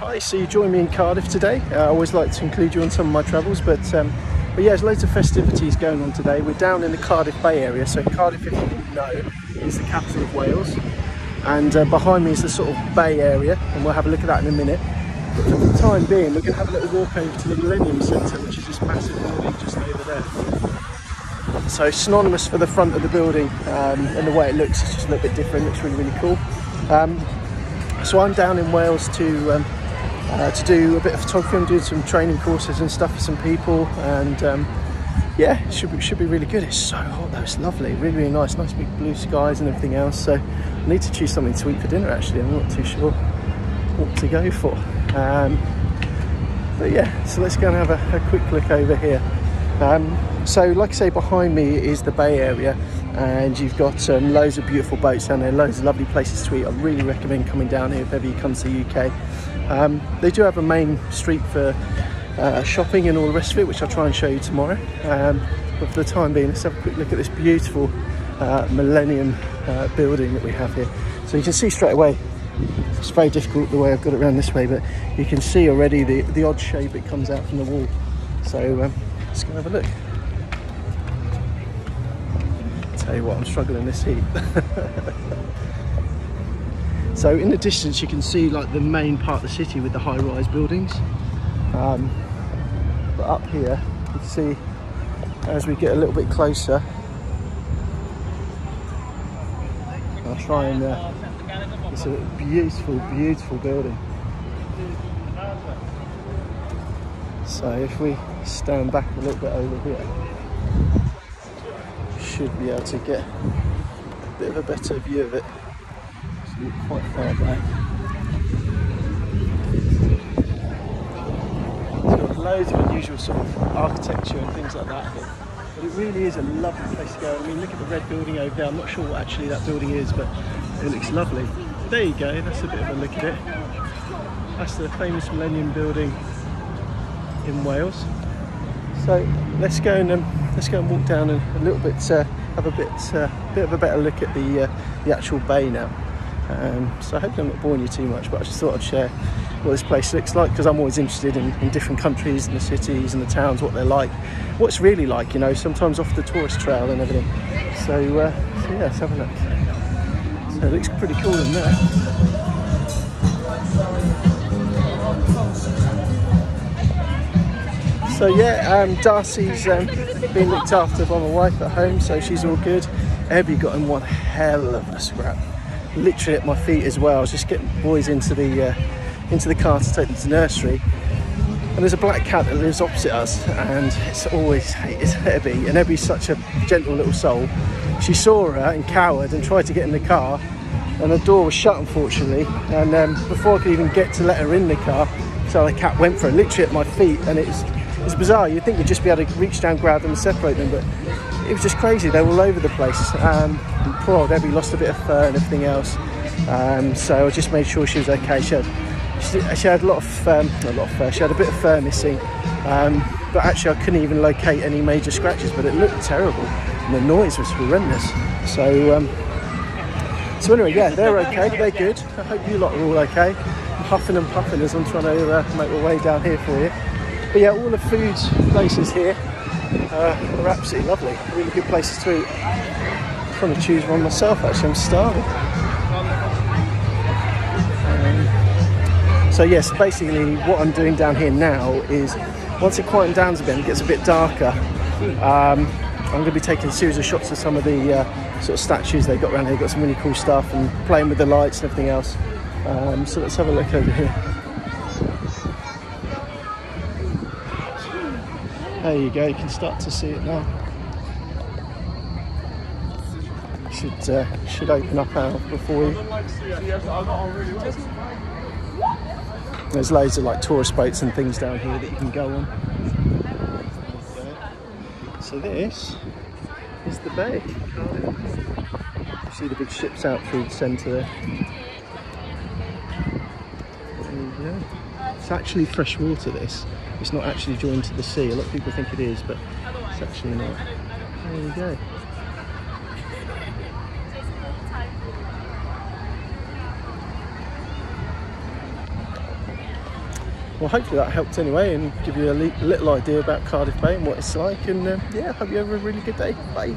Hi, so you join me in Cardiff today. Uh, I always like to include you on some of my travels, but um, but yeah, there's loads of festivities going on today. We're down in the Cardiff Bay area, so Cardiff, if you didn't know, is the capital of Wales, and uh, behind me is the sort of Bay area, and we'll have a look at that in a minute. But for the time being, we're going to have a little walk over to the Millennium Centre, which is this massive building just over there. So synonymous for the front of the building um, and the way it looks, it's just a little bit different. It Looks really, really cool. Um, so I'm down in Wales to um, uh, to do a bit of photography. I'm doing some training courses and stuff for some people, and um, yeah, it should be, should be really good. It's so hot though, it's lovely, really, really nice, nice big blue skies and everything else. So I need to choose something to eat for dinner actually. I'm not too sure what to go for. Um, but yeah, so let's go and have a, a quick look over here. Um, so like I say, behind me is the Bay Area and you've got um, loads of beautiful boats down there, loads of lovely places to eat. I really recommend coming down here if ever you come to the UK. Um, they do have a main street for uh, shopping and all the rest of it, which I'll try and show you tomorrow. Um, but for the time being, let's have a quick look at this beautiful uh, Millennium uh, building that we have here. So you can see straight away, it's very difficult the way I've got it around this way, but you can see already the, the odd shape it comes out from the wall. So um, let's go have a look. Tell you what, I'm struggling this heat. so in the distance you can see like the main part of the city with the high-rise buildings. Um, but up here you can see as we get a little bit closer I'll try and uh, it's a beautiful beautiful building so if we stand back a little bit over here should be able to get a bit of a better view of it. It's quite far back. It's got loads of unusual sort of architecture and things like that. But, but it really is a lovely place to go. I mean, look at the red building over there. I'm not sure what actually that building is, but it looks lovely. There you go. That's a bit of a look at it. That's the famous Millennium Building in Wales. So let's go and um, let's go and walk down and a little bit, uh, have a bit, uh, bit of a better look at the uh, the actual bay now. Um, so I hope I'm not boring you too much, but I just thought I'd share what this place looks like because I'm always interested in, in, different countries and the cities and the towns, what they're like, what it's really like, you know, sometimes off the tourist trail and everything. So, uh, so yeah, let's have a look. So it looks pretty cool in there. So yeah, um, Darcii's um, being looked after by my wife at home, so she's all good. Abby got in one hell of a scrap, literally at my feet as well. I was just getting boys into the uh, into the car to take them to nursery, and there's a black cat that lives opposite us, and it's always it's Abby, and Abby's such a gentle little soul. She saw her and cowered and tried to get in the car, and the door was shut unfortunately. And um, before I could even get to let her in the car, so the cat went for it, literally at my feet, and it's it's bizarre. You'd think you'd just be able to reach down, grab them, and separate them, but it was just crazy. They were all over the place. Um, poor old Debbie lost a bit of fur and everything else. Um, so I just made sure she was okay. She had, she, she had a lot of a lot of fur. She had a bit of fur missing, um, but actually I couldn't even locate any major scratches. But it looked terrible, and the noise was horrendous. So. Um, so anyway, yeah, they're okay, they're good. I hope you lot are all okay. I'm huffing and puffing as I'm trying to uh, make my way down here for you. But yeah, all the food places here uh, are absolutely lovely. Really good places to eat. I'm trying to choose one myself actually, I'm starving. Um, so yes, basically what I'm doing down here now is once it quietens down a bit and gets a bit darker, um, I'm going to be taking a series of shots of some of the uh, sort of statues they've got around here. They've got some really cool stuff and playing with the lights and everything else. Um, so let's have a look over here. There you go, you can start to see it now. Should uh, should open up out before we. There's loads of like tourist boats and things down here that you can go on. So this is the bay. You see the big ships out through the centre there. There you go. It's actually fresh water this. It's not actually joined to the sea. A lot of people think it is, but it's actually not. There you go. well, hopefully that helped anyway and give you a little idea about Cardiff Bay and what it's like. And uh, yeah, hope you have a really good day. Bye.